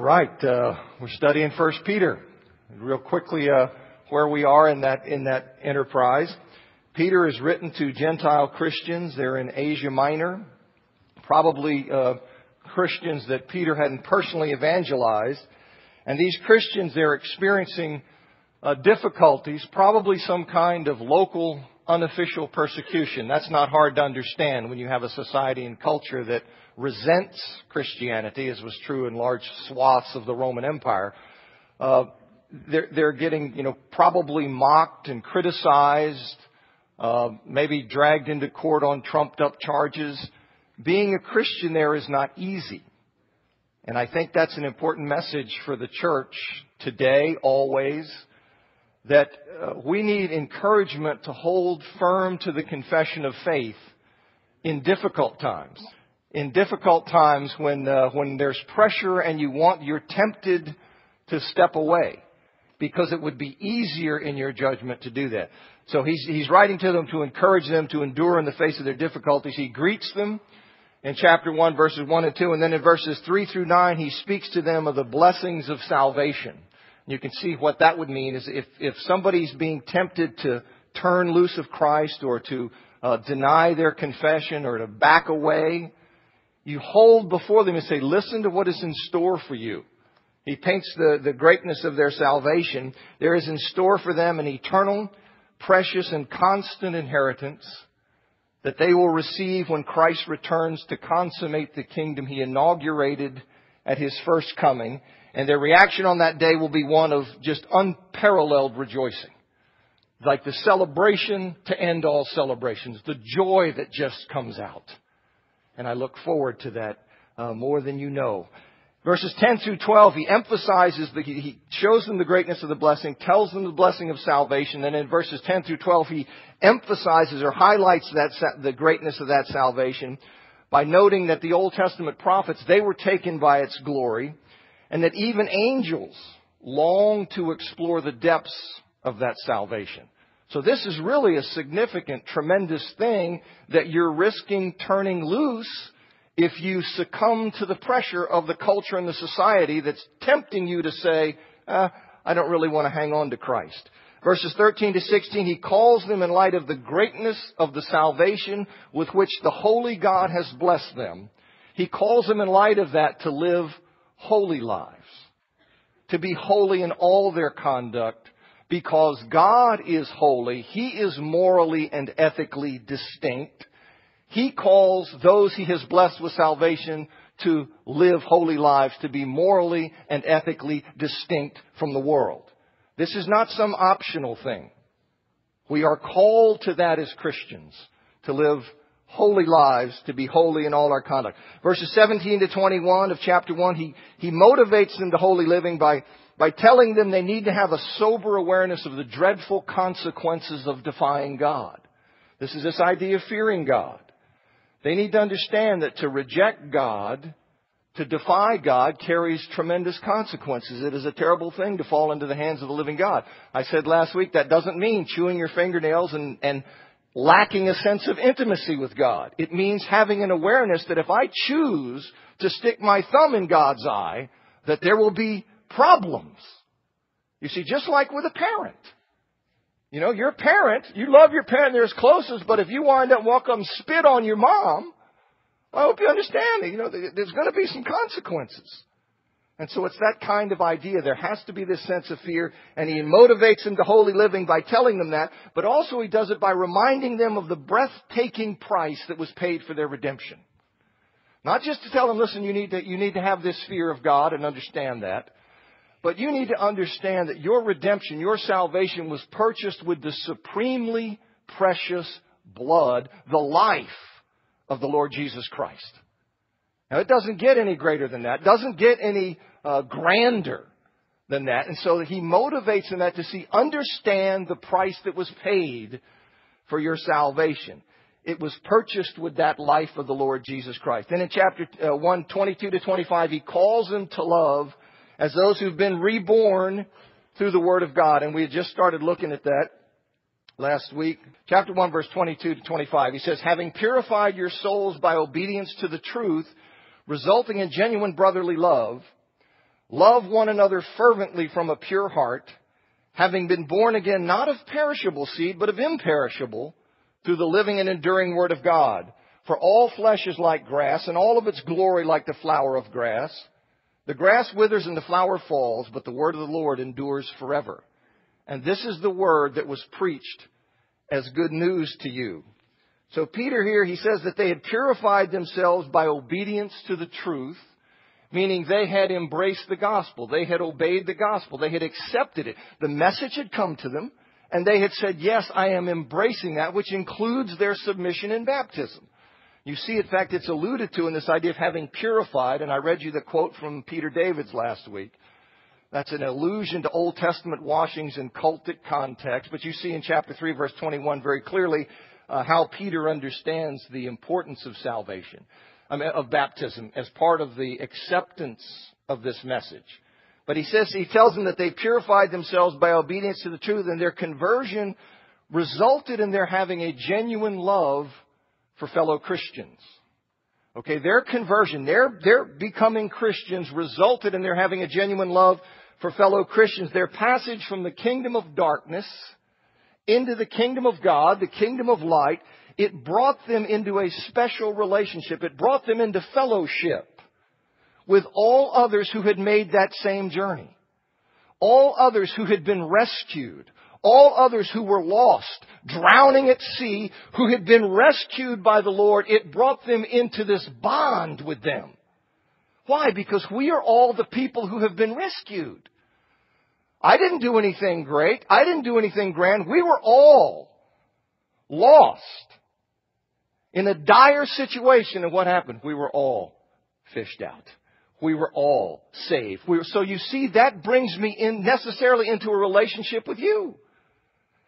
Right, uh, we're studying First Peter. Real quickly, uh, where we are in that in that enterprise. Peter is written to Gentile Christians. They're in Asia Minor, probably uh, Christians that Peter hadn't personally evangelized, and these Christians they're experiencing uh, difficulties, probably some kind of local unofficial persecution. That's not hard to understand when you have a society and culture that resents Christianity, as was true in large swaths of the Roman Empire. Uh, they're, they're, getting, you know, probably mocked and criticized, uh, maybe dragged into court on trumped up charges. Being a Christian there is not easy. And I think that's an important message for the church today, always, that uh, we need encouragement to hold firm to the confession of faith in difficult times in difficult times when uh, when there's pressure and you want you're tempted to step away because it would be easier in your judgment to do that. So he's he's writing to them to encourage them to endure in the face of their difficulties. He greets them in chapter 1 verses 1 and 2 and then in verses 3 through 9 he speaks to them of the blessings of salvation. You can see what that would mean is if if somebody's being tempted to turn loose of Christ or to uh, deny their confession or to back away, you hold before them and say, listen to what is in store for you. He paints the, the greatness of their salvation. There is in store for them an eternal, precious, and constant inheritance that they will receive when Christ returns to consummate the kingdom he inaugurated at his first coming. And their reaction on that day will be one of just unparalleled rejoicing. Like the celebration to end all celebrations, the joy that just comes out. And I look forward to that uh, more than you know. Verses 10 through 12, he emphasizes, the, he shows them the greatness of the blessing, tells them the blessing of salvation. Then in verses 10 through 12, he emphasizes or highlights that, the greatness of that salvation by noting that the Old Testament prophets, they were taken by its glory, and that even angels long to explore the depths of that salvation. So this is really a significant, tremendous thing that you're risking turning loose if you succumb to the pressure of the culture and the society that's tempting you to say, uh, I don't really want to hang on to Christ. Verses 13 to 16, he calls them in light of the greatness of the salvation with which the holy God has blessed them. He calls them in light of that to live holy lives, to be holy in all their conduct, because God is holy, He is morally and ethically distinct. He calls those He has blessed with salvation to live holy lives, to be morally and ethically distinct from the world. This is not some optional thing. We are called to that as Christians, to live holy lives, to be holy in all our conduct. Verses 17 to 21 of chapter 1, he, he motivates them to holy living by by telling them they need to have a sober awareness of the dreadful consequences of defying God. This is this idea of fearing God. They need to understand that to reject God, to defy God carries tremendous consequences. It is a terrible thing to fall into the hands of the living God. I said last week that doesn't mean chewing your fingernails and, and lacking a sense of intimacy with God. It means having an awareness that if I choose to stick my thumb in God's eye, that there will be problems. You see, just like with a parent. You know, your parent, you love your parent, they're as closest, but if you wind up walking spit on your mom, I hope you understand that, you know, there's going to be some consequences. And so it's that kind of idea. There has to be this sense of fear, and he motivates them to holy living by telling them that, but also he does it by reminding them of the breathtaking price that was paid for their redemption. Not just to tell them, listen, you need to, you need to have this fear of God and understand that, but you need to understand that your redemption, your salvation was purchased with the supremely precious blood, the life of the Lord Jesus Christ. Now it doesn't get any greater than that. Doesn't get any uh, grander than that. And so that he motivates in that to see, understand the price that was paid for your salvation. It was purchased with that life of the Lord Jesus Christ. Then in chapter uh, 1, 22 to 25, he calls them to love as those who've been reborn through the Word of God. And we had just started looking at that last week. Chapter 1 verse 22 to 25. He says, having purified your souls by obedience to the truth, resulting in genuine brotherly love, Love one another fervently from a pure heart, having been born again not of perishable seed, but of imperishable, through the living and enduring word of God. For all flesh is like grass, and all of its glory like the flower of grass. The grass withers and the flower falls, but the word of the Lord endures forever. And this is the word that was preached as good news to you. So Peter here, he says that they had purified themselves by obedience to the truth, meaning they had embraced the gospel. They had obeyed the gospel. They had accepted it. The message had come to them, and they had said, yes, I am embracing that, which includes their submission in baptism. You see, in fact, it's alluded to in this idea of having purified, and I read you the quote from Peter Davids last week. That's an allusion to Old Testament washings in cultic context, but you see in chapter 3 verse 21 very clearly uh, how Peter understands the importance of salvation, I mean, of baptism as part of the acceptance of this message. But he says, he tells them that they purified themselves by obedience to the truth and their conversion resulted in their having a genuine love for fellow Christians. Okay, their conversion, their, their becoming Christians resulted in their having a genuine love for fellow Christians. Their passage from the kingdom of darkness into the kingdom of God, the kingdom of light, it brought them into a special relationship. It brought them into fellowship with all others who had made that same journey. All others who had been rescued all others who were lost, drowning at sea, who had been rescued by the Lord, it brought them into this bond with them. Why? Because we are all the people who have been rescued. I didn't do anything great. I didn't do anything grand. We were all lost in a dire situation. And what happened? We were all fished out. We were all saved. We were, so you see, that brings me in necessarily into a relationship with you.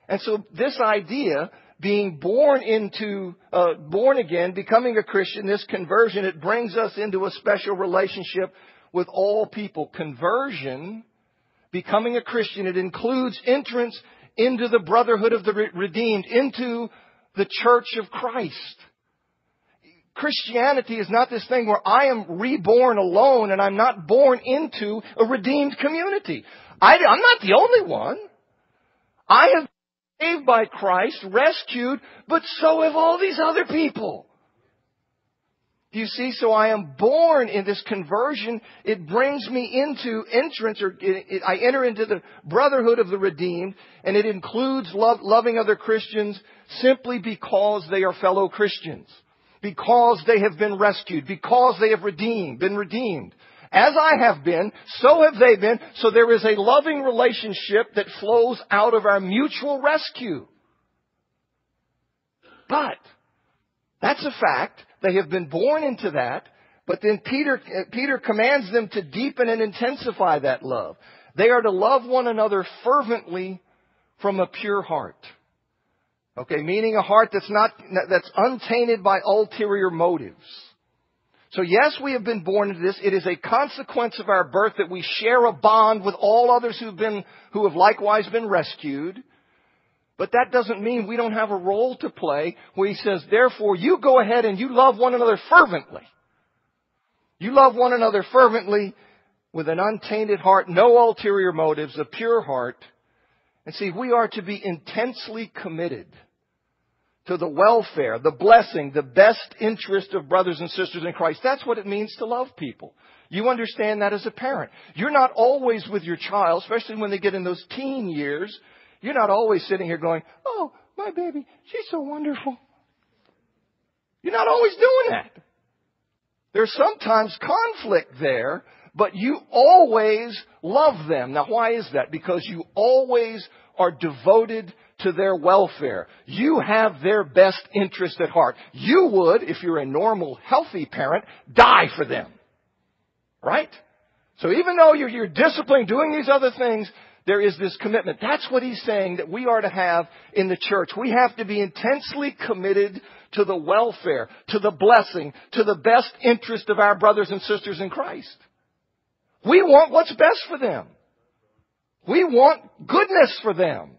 And so this idea, being born into, uh, born again, becoming a Christian, this conversion, it brings us into a special relationship with all people. Conversion, becoming a Christian, it includes entrance into the brotherhood of the redeemed, into the church of Christ. Christianity is not this thing where I am reborn alone and I'm not born into a redeemed community. I, am not the only one. I have saved by Christ, rescued, but so have all these other people. You see, so I am born in this conversion. It brings me into entrance, or it, it, I enter into the brotherhood of the redeemed, and it includes love, loving other Christians simply because they are fellow Christians, because they have been rescued, because they have redeemed, been redeemed. As I have been, so have they been. So there is a loving relationship that flows out of our mutual rescue. But, that's a fact. They have been born into that. But then Peter, uh, Peter commands them to deepen and intensify that love. They are to love one another fervently from a pure heart. Okay, meaning a heart that's not, that's untainted by ulterior motives. So yes, we have been born into this. It is a consequence of our birth that we share a bond with all others who've been, who have likewise been rescued. But that doesn't mean we don't have a role to play where he says, therefore you go ahead and you love one another fervently. You love one another fervently with an untainted heart, no ulterior motives, a pure heart. And see, we are to be intensely committed to the welfare, the blessing, the best interest of brothers and sisters in Christ. That's what it means to love people. You understand that as a parent. You're not always with your child, especially when they get in those teen years. You're not always sitting here going, oh, my baby, she's so wonderful. You're not always doing that. There's sometimes conflict there, but you always love them. Now why is that? Because you always are devoted to their welfare. You have their best interest at heart. You would, if you're a normal, healthy parent, die for them. Right? So even though you're, you're disciplined, doing these other things, there is this commitment. That's what he's saying that we are to have in the church. We have to be intensely committed to the welfare, to the blessing, to the best interest of our brothers and sisters in Christ. We want what's best for them. We want goodness for them.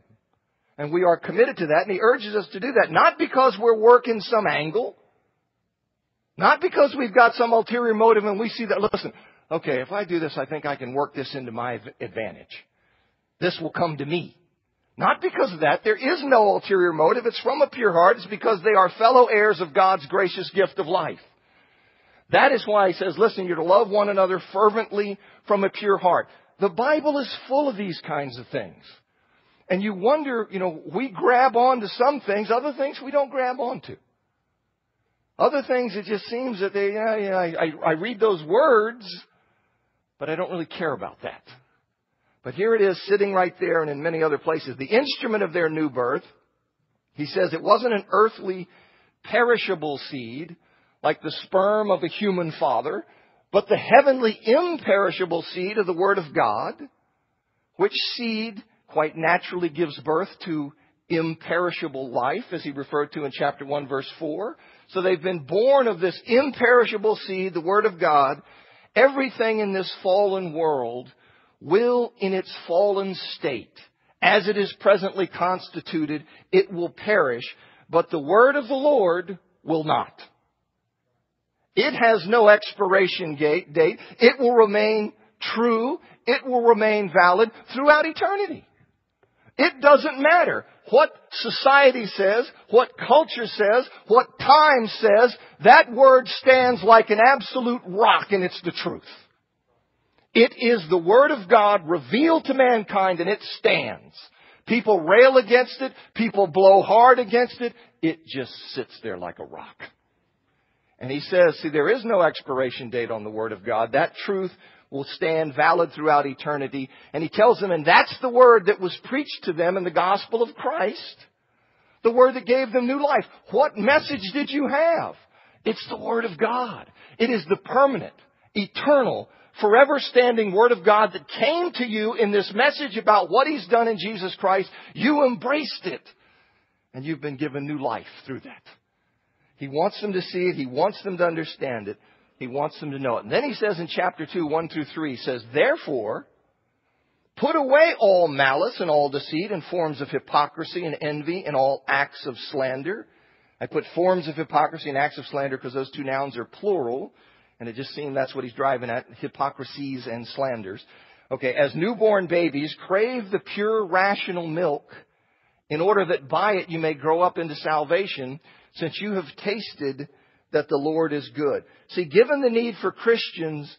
And we are committed to that, and he urges us to do that, not because we're working some angle, not because we've got some ulterior motive and we see that, listen, okay, if I do this, I think I can work this into my advantage. This will come to me. Not because of that. There is no ulterior motive. It's from a pure heart. It's because they are fellow heirs of God's gracious gift of life. That is why he says, listen, you're to love one another fervently from a pure heart. The Bible is full of these kinds of things. And you wonder, you know, we grab on to some things, other things we don't grab onto. Other things, it just seems that they, yeah, yeah, I, I read those words, but I don't really care about that. But here it is sitting right there and in many other places. The instrument of their new birth, he says it wasn't an earthly, perishable seed, like the sperm of a human father, but the heavenly, imperishable seed of the Word of God, which seed quite naturally gives birth to imperishable life, as he referred to in chapter 1 verse 4. So they've been born of this imperishable seed, the Word of God. Everything in this fallen world will, in its fallen state, as it is presently constituted, it will perish, but the Word of the Lord will not. It has no expiration date. It will remain true. It will remain valid throughout eternity. It doesn't matter what society says, what culture says, what time says, that word stands like an absolute rock and it's the truth. It is the Word of God revealed to mankind and it stands. People rail against it, people blow hard against it, it just sits there like a rock. And he says, see, there is no expiration date on the Word of God. That truth will stand valid throughout eternity. And he tells them, and that's the word that was preached to them in the gospel of Christ. The word that gave them new life. What message did you have? It's the word of God. It is the permanent, eternal, forever standing word of God that came to you in this message about what he's done in Jesus Christ. You embraced it. And you've been given new life through that. He wants them to see it. He wants them to understand it. He wants them to know it. And then he says in chapter 2, 1 through 3, he says, Therefore, put away all malice and all deceit and forms of hypocrisy and envy and all acts of slander. I put forms of hypocrisy and acts of slander because those two nouns are plural. And it just seemed that's what he's driving at, hypocrisies and slanders. Okay, as newborn babies, crave the pure rational milk in order that by it you may grow up into salvation since you have tasted that the Lord is good. See, given the need for Christians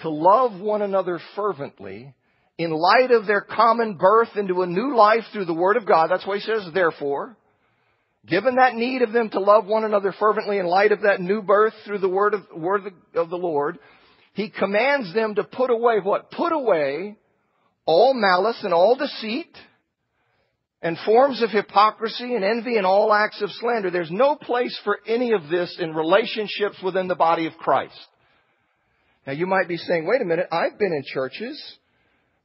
to love one another fervently, in light of their common birth into a new life through the Word of God, that's why he says, therefore, given that need of them to love one another fervently in light of that new birth through the Word of, word of the Lord, he commands them to put away what? Put away all malice and all deceit, and forms of hypocrisy and envy and all acts of slander. There's no place for any of this in relationships within the body of Christ. Now you might be saying, wait a minute, I've been in churches,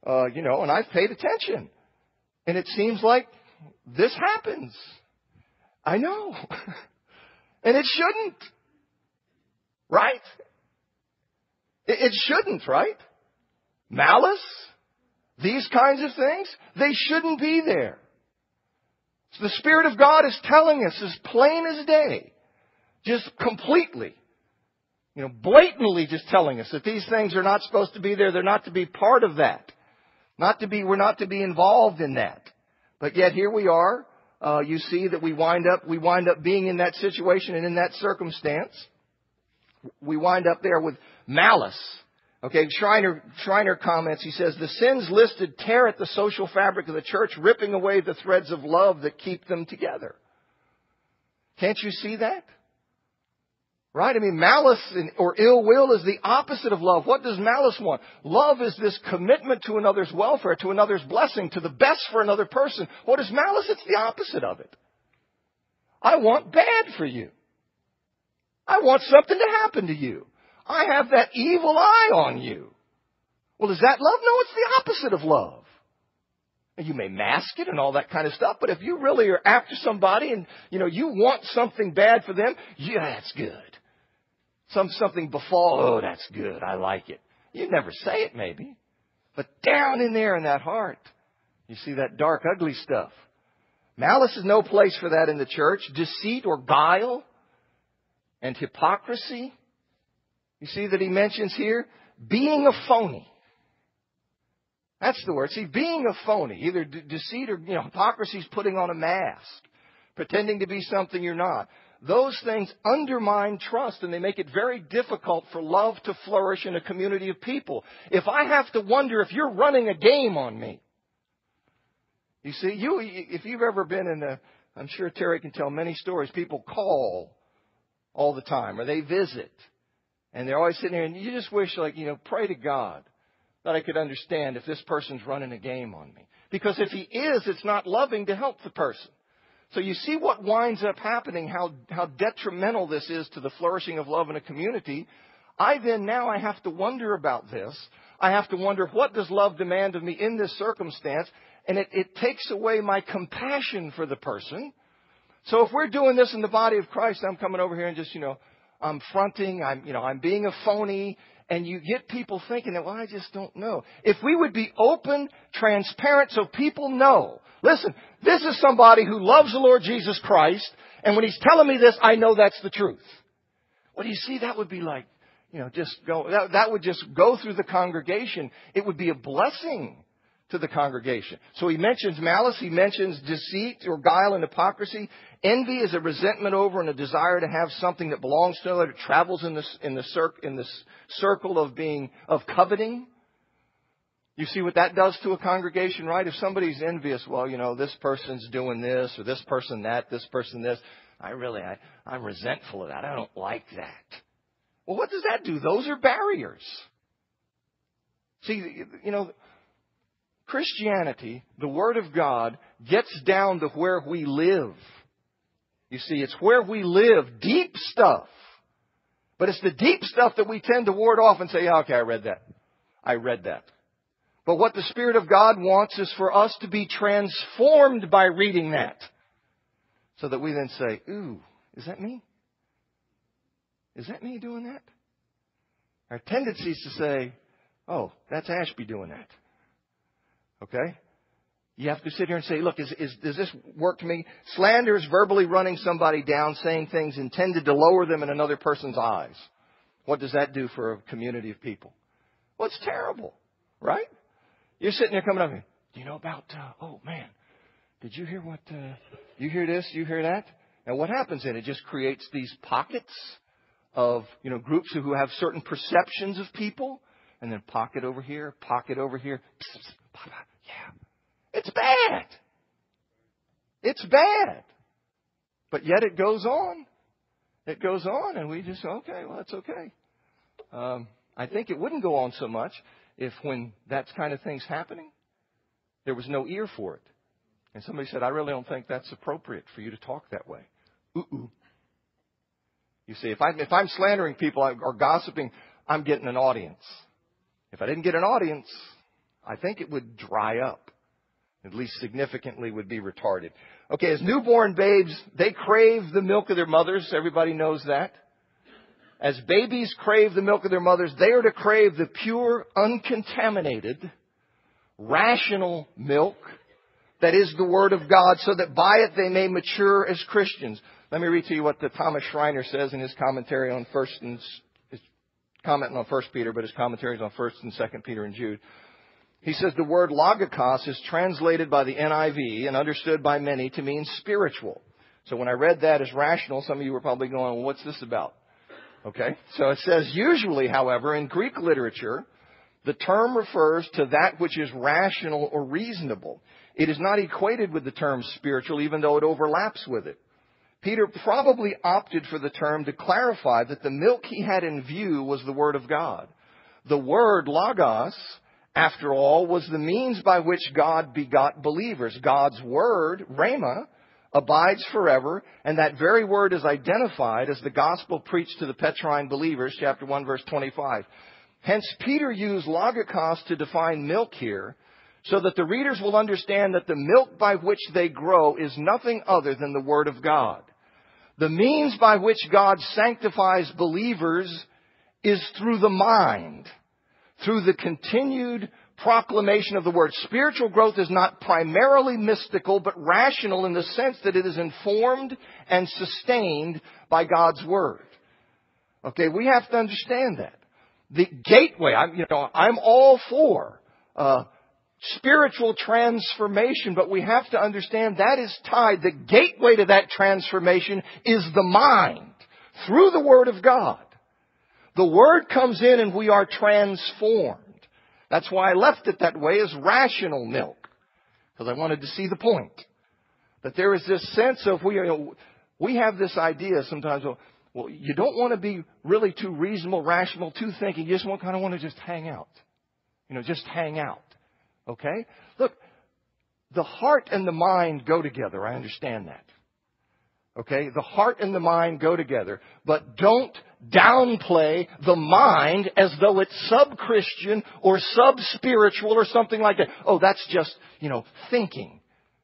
uh, you know, and I've paid attention. And it seems like this happens. I know. and it shouldn't. Right? It, it shouldn't, right? Malice? These kinds of things? They shouldn't be there. The Spirit of God is telling us as plain as day, just completely, you know, blatantly just telling us that these things are not supposed to be there. They're not to be part of that. Not to be, we're not to be involved in that. But yet here we are. Uh, you see that we wind up, we wind up being in that situation and in that circumstance. We wind up there with malice Okay, Schreiner, Schreiner comments, he says, the sins listed tear at the social fabric of the church, ripping away the threads of love that keep them together. Can't you see that? Right? I mean, malice or ill will is the opposite of love. What does malice want? Love is this commitment to another's welfare, to another's blessing, to the best for another person. What is malice? It's the opposite of it. I want bad for you. I want something to happen to you. I have that evil eye on you. Well, is that love? No, it's the opposite of love. You may mask it and all that kind of stuff, but if you really are after somebody and, you know, you want something bad for them, yeah, that's good. Some, something befall, oh, that's good. I like it. You never say it maybe, but down in there in that heart, you see that dark, ugly stuff. Malice is no place for that in the church. Deceit or guile and hypocrisy you see that he mentions here being a phony. That's the word. See, being a phony, either de- deceit or, you know, hypocrisy is putting on a mask, pretending to be something you're not. Those things undermine trust and they make it very difficult for love to flourish in a community of people. If I have to wonder if you're running a game on me, you see, you, if you've ever been in a, I'm sure Terry can tell many stories, people call all the time or they visit and they're always sitting there and you just wish like, you know, pray to God that I could understand if this person's running a game on me. Because if he is, it's not loving to help the person. So you see what winds up happening, how, how detrimental this is to the flourishing of love in a community. I then now I have to wonder about this. I have to wonder what does love demand of me in this circumstance? And it, it takes away my compassion for the person. So if we're doing this in the body of Christ, I'm coming over here and just, you know, I'm fronting, I'm, you know, I'm being a phony, and you get people thinking that, well, I just don't know. If we would be open, transparent, so people know, listen, this is somebody who loves the Lord Jesus Christ, and when he's telling me this, I know that's the truth. Well, do you see, that would be like, you know, just go, that, that would just go through the congregation. It would be a blessing to the congregation. So he mentions malice, he mentions deceit or guile and hypocrisy. Envy is a resentment over and a desire to have something that belongs to another. It travels in this in the in this circle of being of coveting. You see what that does to a congregation, right? If somebody's envious, well, you know, this person's doing this or this person that, this person this. I really, I, I'm resentful of that. I don't like that. Well, what does that do? Those are barriers. See, you know, Christianity, the Word of God, gets down to where we live. You see, it's where we live, deep stuff. But it's the deep stuff that we tend to ward off and say, yeah, okay, I read that. I read that. But what the Spirit of God wants is for us to be transformed by reading that. So that we then say, ooh, is that me? Is that me doing that? Our tendency is to say, oh, that's Ashby doing that. Okay? You have to sit here and say, look, is, is, does this work to me? Slander is verbally running somebody down, saying things intended to lower them in another person's eyes. What does that do for a community of people? Well, it's terrible, right? You're sitting there coming up here. Do you know about, uh, oh man, did you hear what, uh, you hear this, you hear that? And what happens then? It just creates these pockets of, you know, groups who have certain perceptions of people, and then pocket over here, pocket over here. Psst, psst, yeah. It's bad. It's bad. But yet it goes on. It goes on, and we just, okay, well, that's okay. Um, I think it wouldn't go on so much if when that kind of thing's happening, there was no ear for it. And somebody said, I really don't think that's appropriate for you to talk that way. Ooh. You see, if I'm, if I'm slandering people or gossiping, I'm getting an audience. If I didn't get an audience, I think it would dry up. At least significantly would be retarded. Okay, as newborn babes, they crave the milk of their mothers. Everybody knows that. As babies crave the milk of their mothers, they are to crave the pure, uncontaminated, rational milk that is the Word of God so that by it they may mature as Christians. Let me read to you what the Thomas Schreiner says in his commentary on first and his commenting on First Peter, but his commentaries on First and Second Peter and Jude. He says the word logikos is translated by the NIV and understood by many to mean spiritual. So when I read that as rational, some of you were probably going, well, what's this about? Okay. So it says usually, however, in Greek literature, the term refers to that which is rational or reasonable. It is not equated with the term spiritual, even though it overlaps with it. Peter probably opted for the term to clarify that the milk he had in view was the Word of God. The word logos after all, was the means by which God begot believers. God's word, Rhema, abides forever, and that very word is identified as the gospel preached to the Petrine believers, chapter 1, verse 25. Hence, Peter used logikos to define milk here, so that the readers will understand that the milk by which they grow is nothing other than the Word of God. The means by which God sanctifies believers is through the mind through the continued proclamation of the word. Spiritual growth is not primarily mystical, but rational in the sense that it is informed and sustained by God's word. Okay, we have to understand that. the gateway. I'm, you know, I'm all for uh, spiritual transformation, but we have to understand that is tied. The gateway to that transformation is the mind through the Word of God. The Word comes in and we are transformed. That's why I left it that way as rational milk, because I wanted to see the point. That there is this sense of we, we have this idea sometimes. Well, well, you don't want to be really too reasonable, rational, too thinking. You just want, kind of want to just hang out. You know, just hang out. Okay? Look, the heart and the mind go together. I understand that. Okay? The heart and the mind go together. But don't downplay the mind as though it's sub-Christian or sub-spiritual or something like that. Oh, that's just, you know, thinking.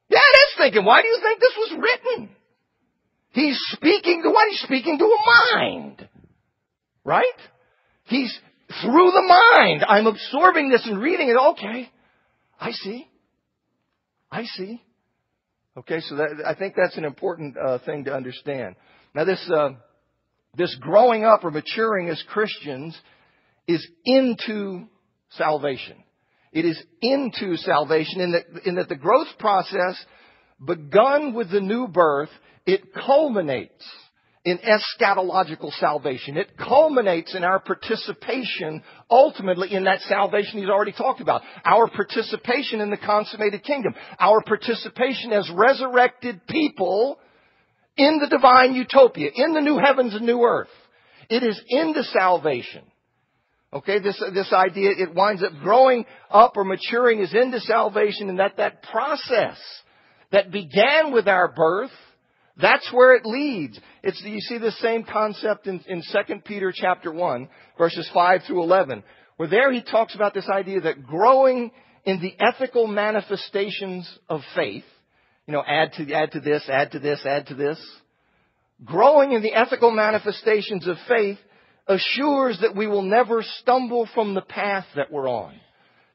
Yeah, it is thinking. Why do you think this was written? He's speaking to what? He's speaking to a mind. Right? He's through the mind. I'm absorbing this and reading it. Okay. I see. I see. Okay, so that, I think that's an important uh, thing to understand. Now, this uh, this growing up or maturing as Christians is into salvation. It is into salvation in that, in that the growth process begun with the new birth, it culminates in eschatological salvation. It culminates in our participation ultimately in that salvation he's already talked about. Our participation in the consummated kingdom. Our participation as resurrected people in the divine utopia, in the new heavens and new earth. It is into salvation. Okay, this, this idea, it winds up growing up or maturing is into salvation and that that process that began with our birth, that's where it leads. It's, you see the same concept in, in 2 Peter chapter 1, verses 5 through 11, where there he talks about this idea that growing in the ethical manifestations of faith, you know, add to, add to this, add to this, add to this. Growing in the ethical manifestations of faith assures that we will never stumble from the path that we're on.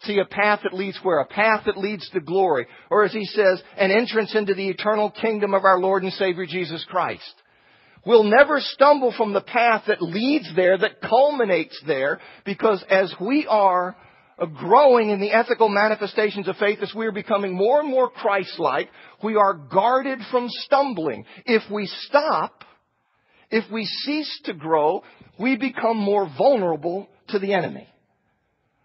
See, a path that leads where? A path that leads to glory. Or as he says, an entrance into the eternal kingdom of our Lord and Savior Jesus Christ. We'll never stumble from the path that leads there, that culminates there, because as we are growing in the ethical manifestations of faith as we are becoming more and more Christ-like, we are guarded from stumbling. If we stop, if we cease to grow, we become more vulnerable to the enemy.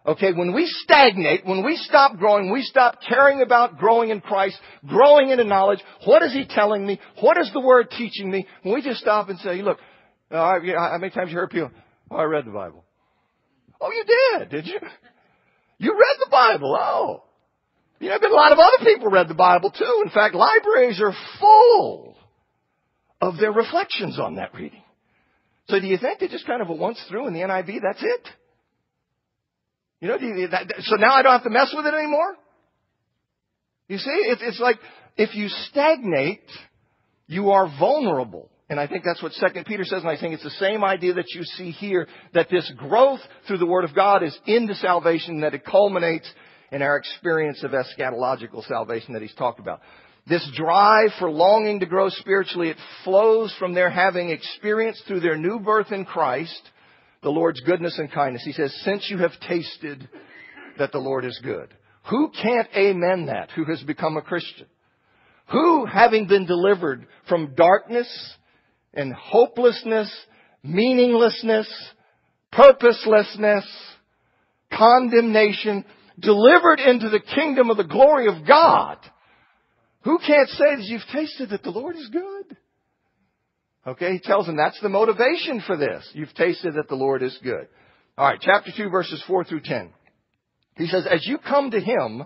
Okay, when we stagnate, when we stop growing, we stop caring about growing in Christ, growing into knowledge, what is He telling me? What is the Word teaching me? When we just stop and say, look, uh, how many times you heard people, oh, I read the Bible. Oh, you did, did you? You read the Bible. Oh. You know, a lot of other people read the Bible too. In fact, libraries are full of their reflections on that reading. So do you think they just kind of a once through in the NIV, that's it? You know, you, that, so now I don't have to mess with it anymore? You see, it's, it's like if you stagnate, you are vulnerable. And I think that's what Second Peter says, and I think it's the same idea that you see here, that this growth through the Word of God is into salvation, that it culminates in our experience of eschatological salvation that he's talked about. This drive for longing to grow spiritually, it flows from their having experienced through their new birth in Christ the Lord's goodness and kindness. He says, since you have tasted that the Lord is good. Who can't amen that who has become a Christian? Who, having been delivered from darkness and hopelessness, meaninglessness, purposelessness, condemnation, delivered into the kingdom of the glory of God. Who can't say that you've tasted that the Lord is good? Okay, he tells them that's the motivation for this. You've tasted that the Lord is good. Alright, chapter 2 verses 4 through 10. He says, as you come to him,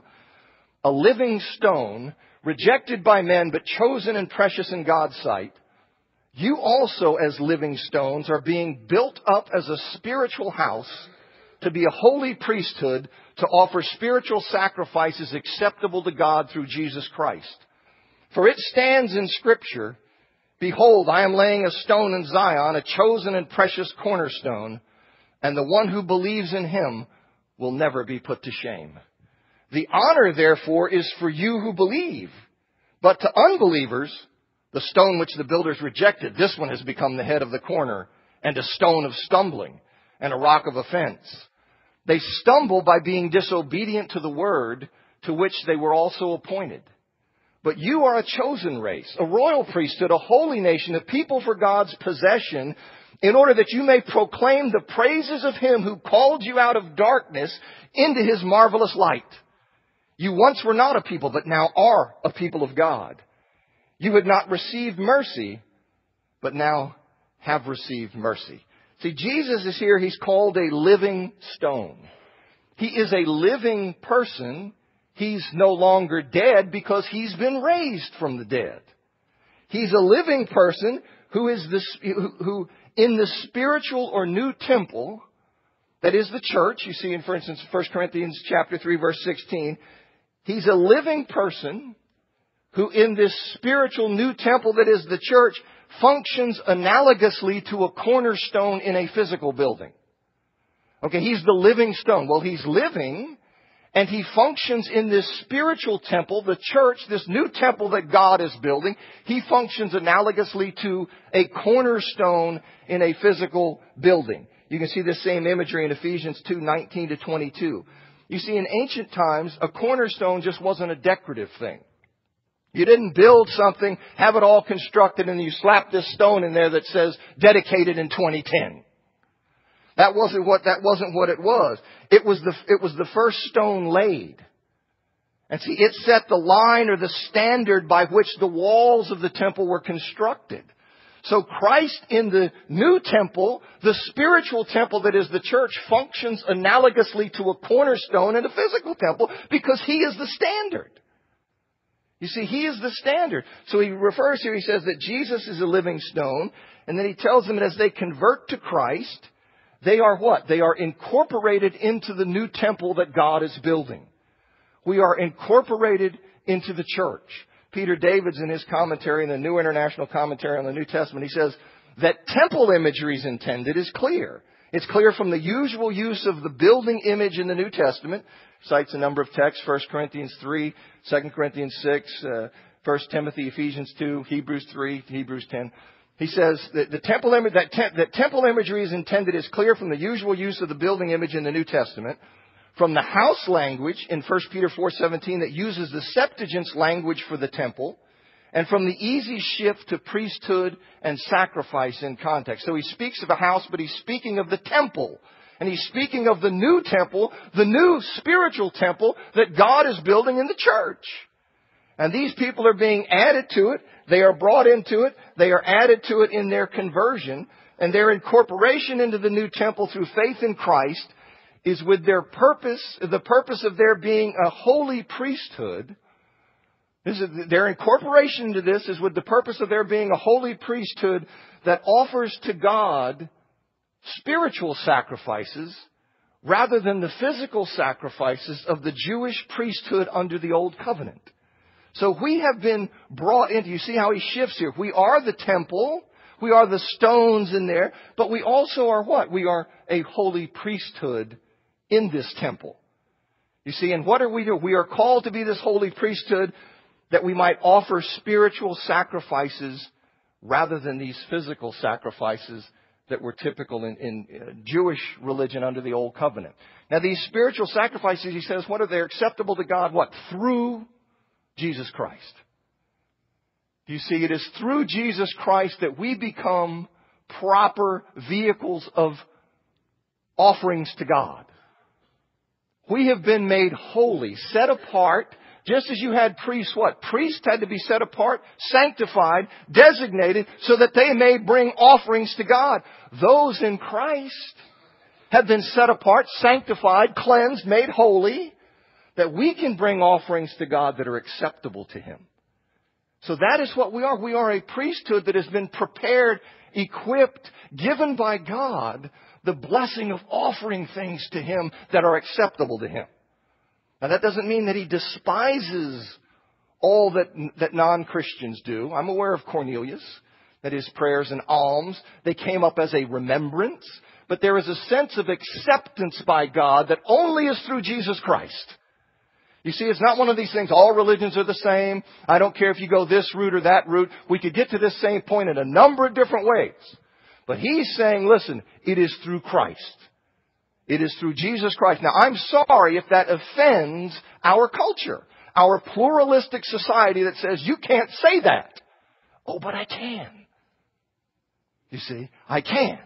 a living stone, rejected by men, but chosen and precious in God's sight, you also, as living stones, are being built up as a spiritual house to be a holy priesthood to offer spiritual sacrifices acceptable to God through Jesus Christ. For it stands in scripture, Behold, I am laying a stone in Zion, a chosen and precious cornerstone, and the one who believes in him will never be put to shame. The honor, therefore, is for you who believe. But to unbelievers, the stone which the builders rejected, this one has become the head of the corner and a stone of stumbling. and a rock of offense. They stumble by being disobedient to the word to which they were also appointed. But you are a chosen race, a royal priesthood, a holy nation, a people for God's possession, in order that you may proclaim the praises of him who called you out of darkness into his marvelous light. You once were not a people, but now are a people of God. You had not received mercy, but now have received mercy. See, Jesus is here, he's called a living stone. He is a living person. He's no longer dead because he's been raised from the dead. He's a living person who is the, who in the spiritual or new temple, that is the church, you see in, for instance, 1 Corinthians chapter 3 verse 16, he's a living person who in this spiritual new temple that is the church functions analogously to a cornerstone in a physical building. Okay, he's the living stone. Well, he's living and he functions in this spiritual temple, the church, this new temple that God is building. He functions analogously to a cornerstone in a physical building. You can see the same imagery in Ephesians 2, 19 to 22. You see, in ancient times, a cornerstone just wasn't a decorative thing. You didn't build something, have it all constructed, and you slap this stone in there that says dedicated in 2010. That wasn't what, that wasn't what it was. It was the, it was the first stone laid. And see, it set the line or the standard by which the walls of the temple were constructed. So Christ in the new temple, the spiritual temple that is the church, functions analogously to a cornerstone in a physical temple because He is the standard. You see, He is the standard. So He refers here, He says that Jesus is a living stone, and then He tells them that as they convert to Christ, they are what? They are incorporated into the new temple that God is building. We are incorporated into the church. Peter Davids in his commentary in the New International Commentary on the New Testament, he says that temple imagery is intended is clear. It's clear from the usual use of the building image in the New Testament. Cites a number of texts, 1 Corinthians 3, 2 Corinthians 6, uh, 1 Timothy, Ephesians 2, Hebrews 3, Hebrews 10. He says that the temple image, that, te- that temple imagery is intended is clear from the usual use of the building image in the New Testament, from the house language in 1 Peter 4:17 that uses the Septuagint's language for the temple, and from the easy shift to priesthood and sacrifice in context. So he speaks of a house, but he's speaking of the temple. And he's speaking of the new temple, the new spiritual temple that God is building in the church. And these people are being added to it. They are brought into it. They are added to it in their conversion. And their incorporation into the new temple through faith in Christ is with their purpose, the purpose of their being a holy priesthood. Is, their incorporation into this is with the purpose of their being a holy priesthood that offers to God spiritual sacrifices rather than the physical sacrifices of the Jewish priesthood under the Old Covenant. So we have been brought into, you see how he shifts here. We are the temple. We are the stones in there, but we also are what? We are a holy priesthood in this temple. You see, and what are we doing? We are called to be this holy priesthood that we might offer spiritual sacrifices rather than these physical sacrifices that were typical in, in uh, Jewish religion under the Old Covenant. Now these spiritual sacrifices, he says, what are they acceptable to God? What? Through Jesus Christ. You see, it is through Jesus Christ that we become proper vehicles of offerings to God. We have been made holy, set apart, just as you had priests what? Priests had to be set apart, sanctified, designated, so that they may bring offerings to God. Those in Christ have been set apart, sanctified, cleansed, made holy, that we can bring offerings to God that are acceptable to Him. So that is what we are. We are a priesthood that has been prepared, equipped, given by God the blessing of offering things to Him that are acceptable to Him. Now that doesn't mean that He despises all that, that non-Christians do. I'm aware of Cornelius, that his prayers and alms, they came up as a remembrance, but there is a sense of acceptance by God that only is through Jesus Christ. You see, it's not one of these things, all religions are the same. I don't care if you go this route or that route. We could get to this same point in a number of different ways. But he's saying, listen, it is through Christ. It is through Jesus Christ. Now, I'm sorry if that offends our culture, our pluralistic society that says you can't say that. Oh, but I can. You see, I can.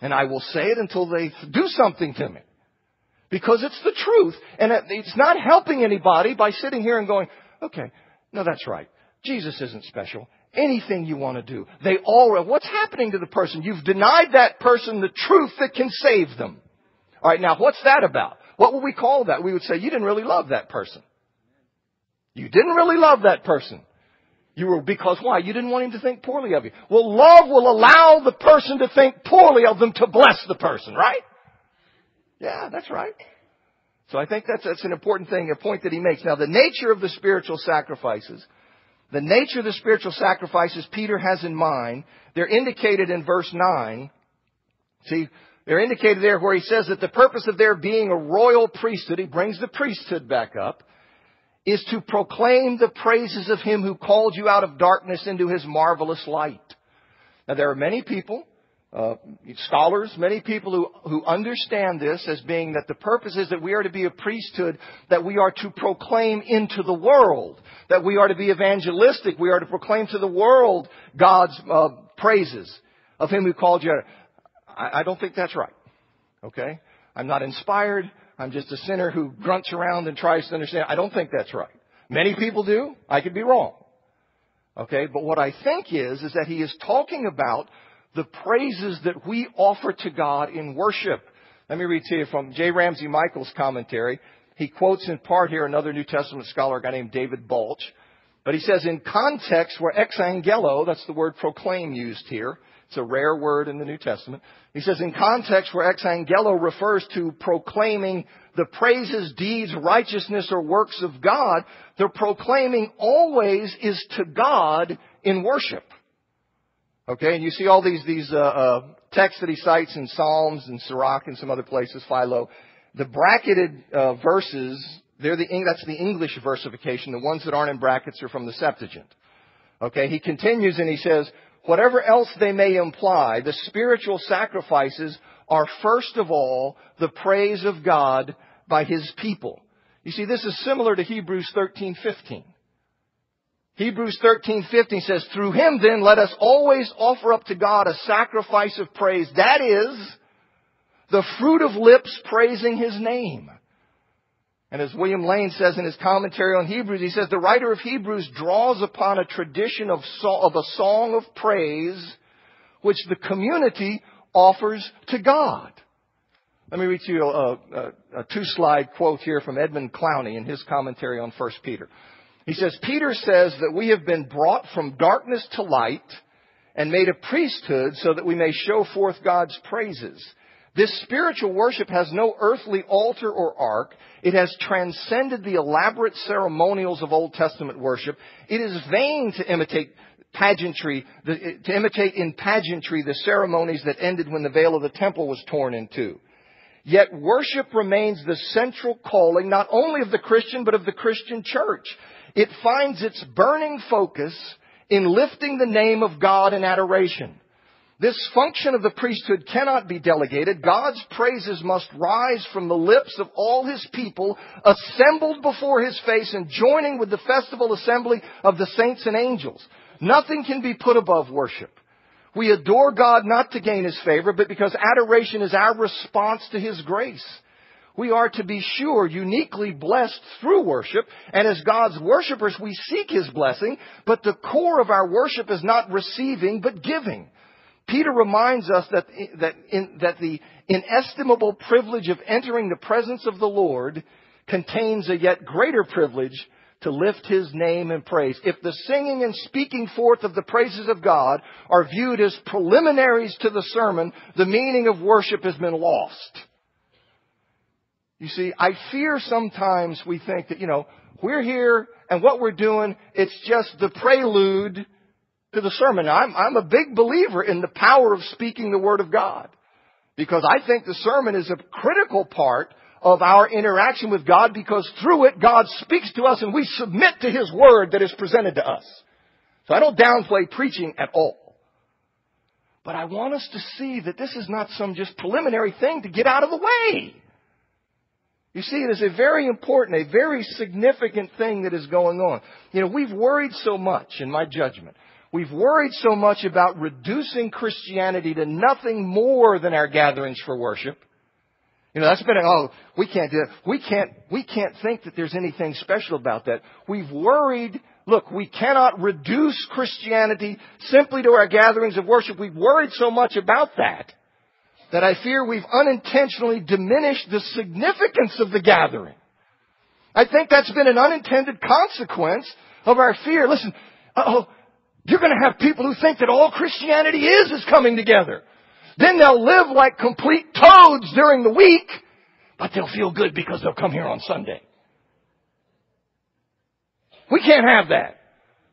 And I will say it until they do something to me. Because it's the truth. And it's not helping anybody by sitting here and going, okay, no, that's right. Jesus isn't special. Anything you want to do. They all, what's happening to the person? You've denied that person the truth that can save them. Alright, now what's that about? What would we call that? We would say, you didn't really love that person. You didn't really love that person. You were, because why? You didn't want him to think poorly of you. Well, love will allow the person to think poorly of them to bless the person, right? Yeah, that's right. So I think that's, that's an important thing, a point that he makes. Now, the nature of the spiritual sacrifices, the nature of the spiritual sacrifices Peter has in mind, they're indicated in verse 9. See, they're indicated there where he says that the purpose of their being a royal priesthood, he brings the priesthood back up, is to proclaim the praises of him who called you out of darkness into his marvelous light. Now there are many people, uh, scholars, many people who, who understand this as being that the purpose is that we are to be a priesthood, that we are to proclaim into the world, that we are to be evangelistic, we are to proclaim to the world God's uh, praises of him who called you out. I, I don't think that's right. Okay? I'm not inspired. I'm just a sinner who grunts around and tries to understand. I don't think that's right. Many people do. I could be wrong. Okay? But what I think is, is that he is talking about the praises that we offer to God in worship. Let me read to you from J. Ramsey Michaels' commentary. He quotes in part here another New Testament scholar, a guy named David Balch. But he says, in context where ex angelo, that's the word proclaim used here, it's a rare word in the New Testament. He says in context where exangelo refers to proclaiming the praises, deeds, righteousness, or works of God, the proclaiming always is to God in worship. Okay, and you see all these these uh, uh, texts that he cites in Psalms and Sirach and some other places, Philo. The bracketed uh, verses, they're the that's the English versification. The ones that aren't in brackets are from the Septuagint. Okay, he continues and he says, whatever else they may imply, the spiritual sacrifices are first of all the praise of God by His people. You see, this is similar to Hebrews 13:15. Hebrews 13:15 says, "Through him then let us always offer up to God a sacrifice of praise, that is the fruit of lips praising his name." And as William Lane says in his commentary on Hebrews, he says the writer of Hebrews draws upon a tradition of, of a song of praise which the community offers to God. Let me read to you a, a, a two slide quote here from Edmund Clowney in his commentary on 1 Peter. He says, Peter says that we have been brought from darkness to light and made a priesthood so that we may show forth God's praises. This spiritual worship has no earthly altar or ark. It has transcended the elaborate ceremonials of Old Testament worship. It is vain to imitate pageantry, to imitate in pageantry the ceremonies that ended when the veil of the temple was torn in two. Yet worship remains the central calling not only of the Christian, but of the Christian church. It finds its burning focus in lifting the name of God in adoration. This function of the priesthood cannot be delegated. God's praises must rise from the lips of all his people assembled before his face and joining with the festival assembly of the saints and angels. Nothing can be put above worship. We adore God not to gain his favor, but because adoration is our response to his grace. We are to be sure uniquely blessed through worship, and as God's worshipers we seek his blessing, but the core of our worship is not receiving, but giving. Peter reminds us that, that, in, that the inestimable privilege of entering the presence of the Lord contains a yet greater privilege to lift His name in praise. If the singing and speaking forth of the praises of God are viewed as preliminaries to the sermon, the meaning of worship has been lost. You see, I fear sometimes we think that, you know, we're here and what we're doing, it's just the prelude to the sermon. I'm, I'm a big believer in the power of speaking the Word of God. Because I think the sermon is a critical part of our interaction with God because through it God speaks to us and we submit to His Word that is presented to us. So I don't downplay preaching at all. But I want us to see that this is not some just preliminary thing to get out of the way. You see, it is a very important, a very significant thing that is going on. You know, we've worried so much, in my judgment, we've worried so much about reducing Christianity to nothing more than our gatherings for worship. You know, that's been, oh, we can't do it. We can't, we can't think that there's anything special about that. We've worried Look, we cannot reduce Christianity simply to our gatherings of worship. We've worried so much about that that I fear we've unintentionally diminished the significance of the gathering. I think that's been an unintended consequence of our fear. Listen, oh, you're going to have people who think that all Christianity is is coming together. Then they'll live like complete toads during the week, but they'll feel good because they'll come here on Sunday. We can't have that.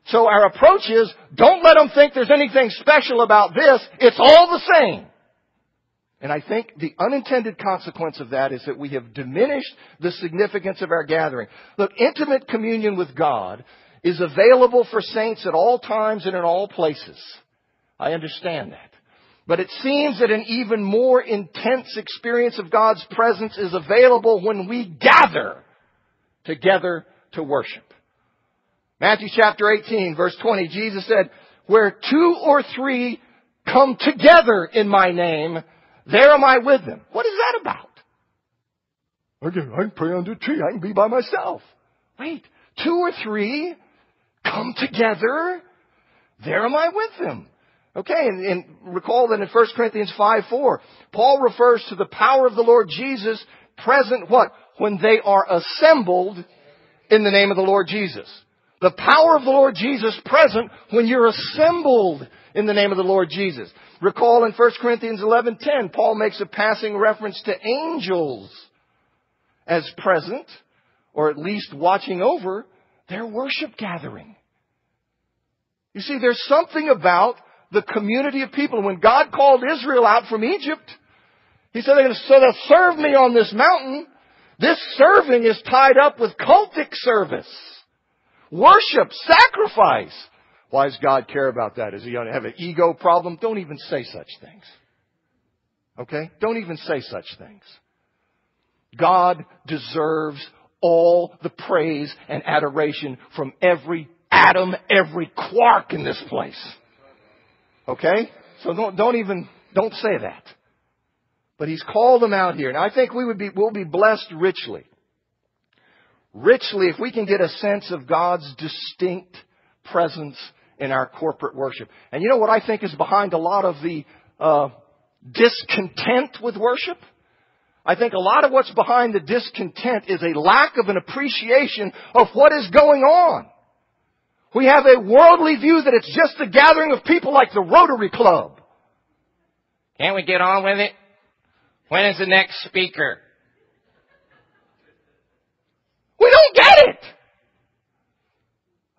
So our approach is, don't let them think there's anything special about this. It's all the same. And I think the unintended consequence of that is that we have diminished the significance of our gathering. Look, intimate communion with God is available for saints at all times and in all places. I understand that. But it seems that an even more intense experience of God's presence is available when we gather together to worship. Matthew chapter 18 verse 20, Jesus said, where two or three come together in my name, there am I with them. What is that about? Okay, I can pray under a tree. I can be by myself. Wait, two or three come together, there am I with them. Okay, and, and, recall that in 1 Corinthians 5, 4, Paul refers to the power of the Lord Jesus present what? When they are assembled in the name of the Lord Jesus. The power of the Lord Jesus present when you're assembled in the name of the Lord Jesus. Recall in 1 Corinthians 11:10, Paul makes a passing reference to angels as present, or at least watching over their worship gathering. You see, there's something about the community of people. When God called Israel out from Egypt, He said, they're going to, so they'll serve me on this mountain. This serving is tied up with cultic service. Worship, sacrifice. Why does God care about that? Is he going to have an ego problem? Don't even say such things. Okay? Don't even say such things. God deserves all the praise and adoration from every atom, every quark in this place. Okay? So don't, don't even, don't say that. But He's called them out here. And I think we would be, we'll be blessed richly richly if we can get a sense of God's distinct presence in our corporate worship. And you know what I think is behind a lot of the uh, discontent with worship? I think a lot of what's behind the discontent is a lack of an appreciation of what is going on. We have a worldly view that it's just a gathering of people like the Rotary Club. Can't we get on with it? When is the next speaker? We don't get it.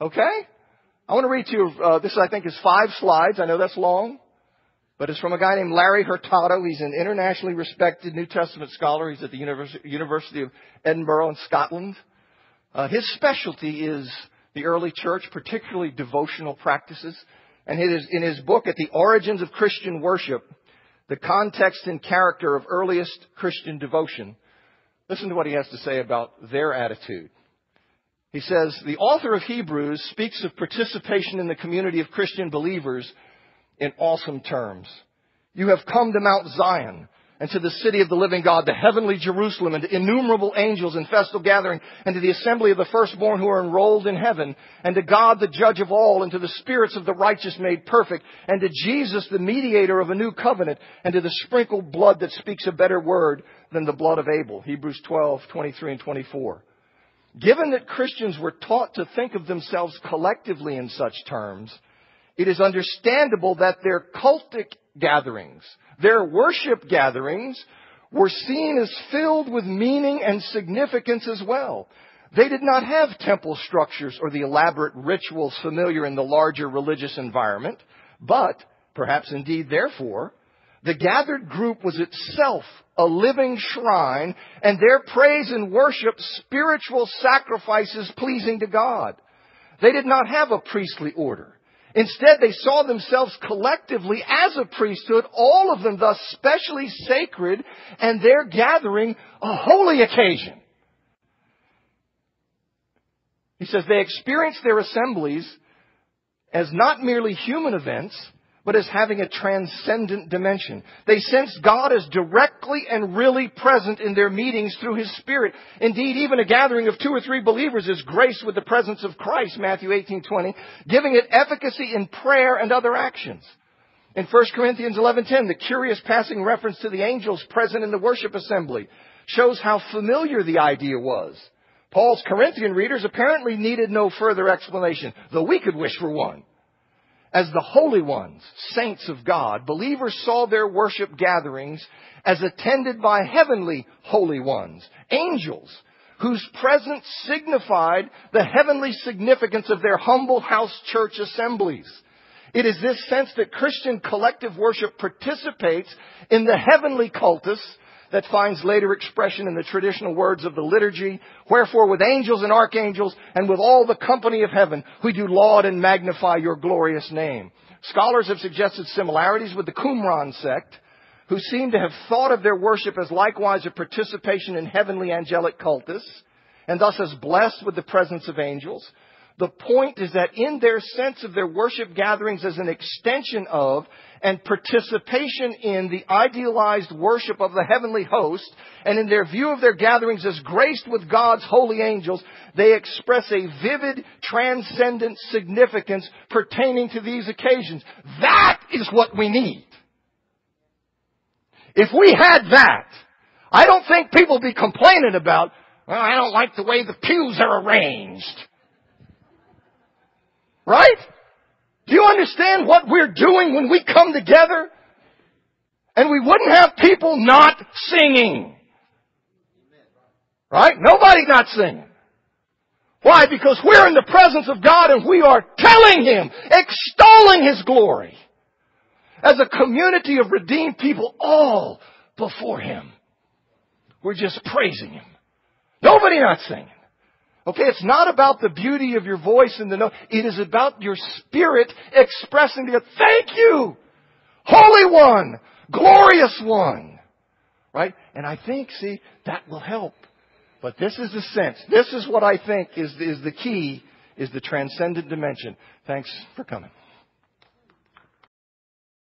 Okay? I want to read to you, uh, this I think is five slides. I know that's long, but it's from a guy named Larry Hurtado. He's an internationally respected New Testament scholar. He's at the University of Edinburgh in Scotland. Uh, his specialty is the early church, particularly devotional practices. And his, in his book, At the Origins of Christian Worship, the context and character of earliest Christian devotion, Listen to what he has to say about their attitude. He says, the author of Hebrews speaks of participation in the community of Christian believers in awesome terms. You have come to Mount Zion, and to the city of the living God, the heavenly Jerusalem, and to innumerable angels in festal gathering, and to the assembly of the firstborn who are enrolled in heaven, and to God the judge of all, and to the spirits of the righteous made perfect, and to Jesus the mediator of a new covenant, and to the sprinkled blood that speaks a better word than the blood of Abel. Hebrews 12, 23 and 24. Given that Christians were taught to think of themselves collectively in such terms, it is understandable that their cultic gatherings, their worship gatherings were seen as filled with meaning and significance as well. They did not have temple structures or the elaborate rituals familiar in the larger religious environment, but, perhaps indeed therefore, the gathered group was itself a living shrine and their praise and worship spiritual sacrifices pleasing to God. They did not have a priestly order. Instead, they saw themselves collectively as a priesthood, all of them thus specially sacred, and their gathering a holy occasion. He says they experienced their assemblies as not merely human events, but as having a transcendent dimension. They sensed God as directly and really present in their meetings through His Spirit. Indeed, even a gathering of two or three believers is graced with the presence of Christ, Matthew 18:20, giving it efficacy in prayer and other actions. In 1 Corinthians 11:10, the curious passing reference to the angels present in the worship assembly shows how familiar the idea was. Paul's Corinthian readers apparently needed no further explanation, though we could wish for one. As the holy ones, saints of God, believers saw their worship gatherings as attended by heavenly holy ones, angels, whose presence signified the heavenly significance of their humble house church assemblies. It is this sense that Christian collective worship participates in the heavenly cultus that finds later expression in the traditional words of the liturgy. Wherefore with angels and archangels and with all the company of heaven, we do laud and magnify your glorious name. Scholars have suggested similarities with the Qumran sect, who seem to have thought of their worship as likewise a participation in heavenly angelic cultus, and thus as blessed with the presence of angels. The point is that in their sense of their worship gatherings as an extension of and participation in the idealized worship of the heavenly host, and in their view of their gatherings as graced with God's holy angels, they express a vivid, transcendent significance pertaining to these occasions. That is what we need. If we had that, I don't think people would be complaining about, well, I don't like the way the pews are arranged. Right? Do you understand what we're doing when we come together? And we wouldn't have people not singing. Right? Nobody not singing. Why? Because we're in the presence of God and we are telling Him, extolling His glory. As a community of redeemed people all before Him. We're just praising Him. Nobody not singing. Okay, it's not about the beauty of your voice and the note. It is about your spirit expressing the, thank you! Holy One! Glorious One! Right? And I think, see, that will help. But this is the sense. This is what I think is, is the key, is the transcendent dimension. Thanks for coming.